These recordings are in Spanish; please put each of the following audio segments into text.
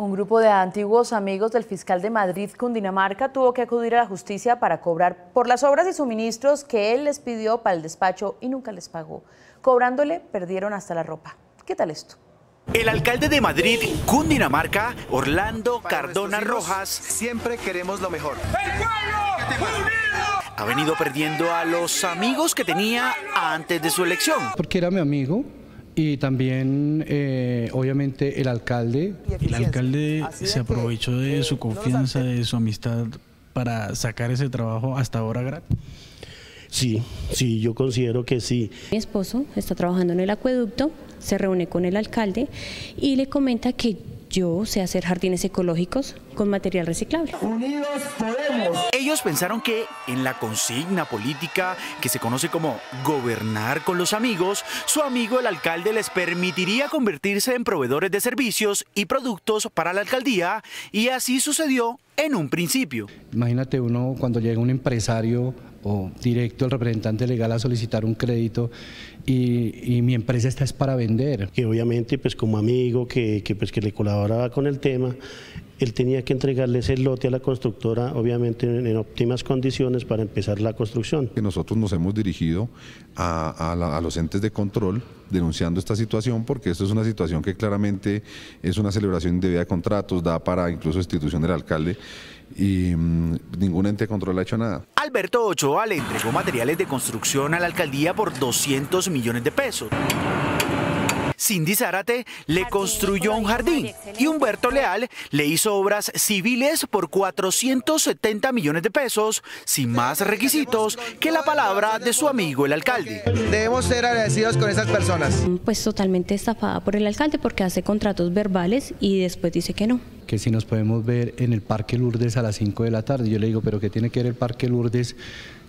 Un grupo de antiguos amigos del fiscal de Madrid, Cundinamarca, tuvo que acudir a la justicia para cobrar por las obras y suministros que él les pidió para el despacho y nunca les pagó. Cobrándole, perdieron hasta la ropa. ¿Qué tal esto? El alcalde de Madrid, Cundinamarca, Orlando Cardona Rojas, siempre queremos lo mejor. Ha venido perdiendo a los amigos que tenía antes de su elección. Porque era mi amigo, y también, eh, obviamente, el alcalde. El alcalde se aprovechó de su confianza, de su amistad para sacar ese trabajo hasta ahora gratis. Sí, sí, yo considero que sí. Mi esposo está trabajando en el acueducto, se reúne con el alcalde y le comenta que yo sé hacer jardines ecológicos con material reciclable. Unidos podemos. Ellos pensaron que en la consigna política que se conoce como gobernar con los amigos, su amigo el alcalde les permitiría convertirse en proveedores de servicios y productos para la alcaldía y así sucedió en un principio. Imagínate uno cuando llega un empresario o directo el representante legal a solicitar un crédito y, mi empresa está es para vender. Que obviamente pues como amigo que, que, pues, que le colaboraba con el tema, él tenía que entregarle ese lote a la constructora, obviamente en, óptimas condiciones para empezar la construcción. Nosotros nos hemos dirigido a, a, los entes de control denunciando esta situación porque esto es una situación que claramente es una celebración indebida de contratos, da para incluso institución del alcalde y mm, ningún ente de control ha hecho nada. Alberto Ochoa le entregó materiales de construcción a la alcaldía por 200 millones de pesos. Cindy Zárate le construyó un jardín y Humberto Leal le hizo obras civiles por 470 millones de pesos, sin más requisitos que la palabra de su amigo el alcalde. Debemos ser agradecidos con esas personas. Pues totalmente estafada por el alcalde porque hace contratos verbales y después dice que no que si nos podemos ver en el Parque Lourdes a las 5 de la tarde. Yo le digo, pero ¿qué tiene que ver el Parque Lourdes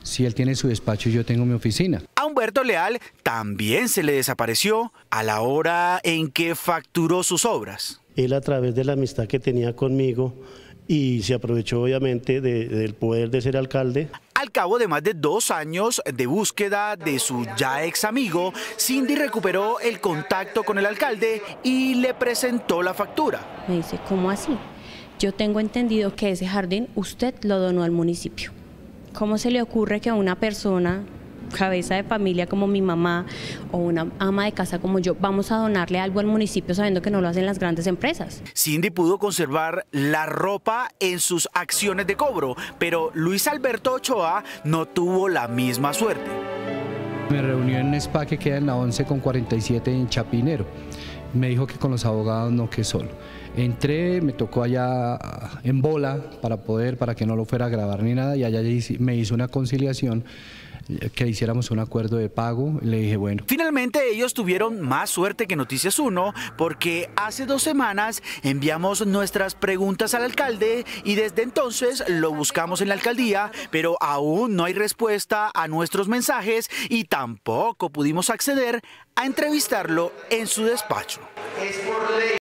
si él tiene su despacho y yo tengo mi oficina? Humberto Leal también se le desapareció a la hora en que facturó sus obras. Él a través de la amistad que tenía conmigo y se aprovechó obviamente del poder de ser alcalde. Al cabo de más de dos años de búsqueda de su ya ex amigo, Cindy recuperó el contacto con el alcalde y le presentó la factura. Me dice, ¿cómo así? Yo tengo entendido que ese jardín usted lo donó al municipio. ¿Cómo se le ocurre que a una persona cabeza de familia como mi mamá o una ama de casa como yo, vamos a donarle algo al municipio sabiendo que no lo hacen las grandes empresas. Cindy pudo conservar la ropa en sus acciones de cobro, pero Luis Alberto Ochoa no tuvo la misma suerte. Me reunió en un spa que queda en la 11 con 47 en Chapinero. Me dijo que con los abogados no, que solo. Entré, me tocó allá en bola para poder, para que no lo fuera a grabar ni nada, y allá me hizo una conciliación que hiciéramos un acuerdo de pago. Le dije, bueno. Finalmente ellos tuvieron más suerte que Noticias 1 porque hace dos semanas enviamos nuestras preguntas al alcalde y desde entonces lo buscamos en la alcaldía, pero aún no hay respuesta a nuestros mensajes y tampoco pudimos acceder a entrevistarlo en su despacho.